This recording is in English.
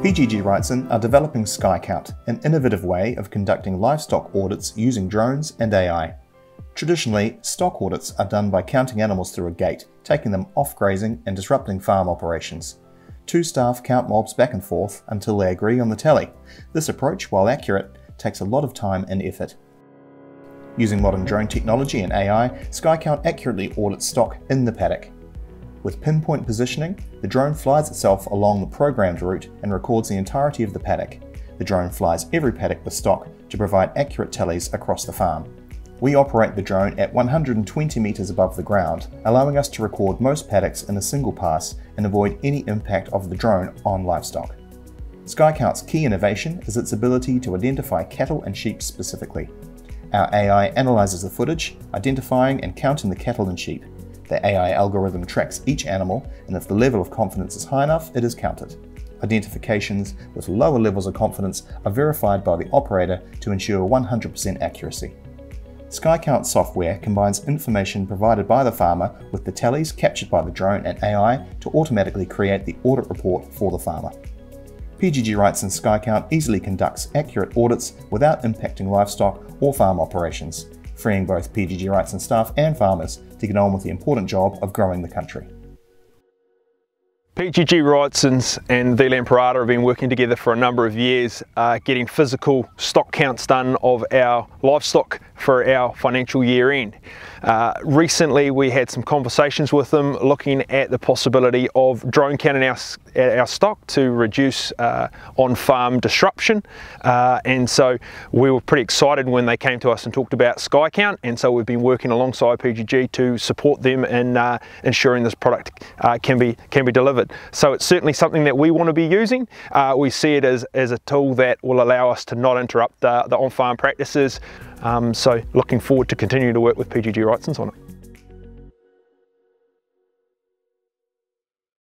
PGG Wrightson are developing SkyCount, an innovative way of conducting livestock audits using drones and AI. Traditionally, stock audits are done by counting animals through a gate, taking them off grazing and disrupting farm operations. Two staff count mobs back and forth until they agree on the tally. This approach, while accurate, takes a lot of time and effort. Using modern drone technology and AI, SkyCount accurately audits stock in the paddock. With pinpoint positioning, the drone flies itself along the programmed route and records the entirety of the paddock. The drone flies every paddock with stock to provide accurate tallies across the farm. We operate the drone at 120 metres above the ground, allowing us to record most paddocks in a single pass and avoid any impact of the drone on livestock. SkyCount's key innovation is its ability to identify cattle and sheep specifically. Our AI analyzes the footage, identifying and counting the cattle and sheep. The AI algorithm tracks each animal, and if the level of confidence is high enough, it is counted. Identifications with lower levels of confidence are verified by the operator to ensure 100% accuracy. SkyCount software combines information provided by the farmer with the tallies captured by the drone and AI to automatically create the audit report for the farmer. PGG Wrightson SkyCount easily conducts accurate audits without impacting livestock or farm operations, freeing both PGG Wrightson staff and farmers to get on with the important job of growing the country. PGG Wrightsons and the have been working together for a number of years, uh, getting physical stock counts done of our livestock for our financial year end. Uh, recently we had some conversations with them looking at the possibility of drone counting our, our stock to reduce uh, on-farm disruption uh, and so we were pretty excited when they came to us and talked about SkyCount and so we've been working alongside PGG to support them in uh, ensuring this product uh, can be can be delivered. So it's certainly something that we want to be using. Uh, we see it as, as a tool that will allow us to not interrupt the, the on-farm practices um, so looking forward to continuing to work with PGG Wrightsons on it.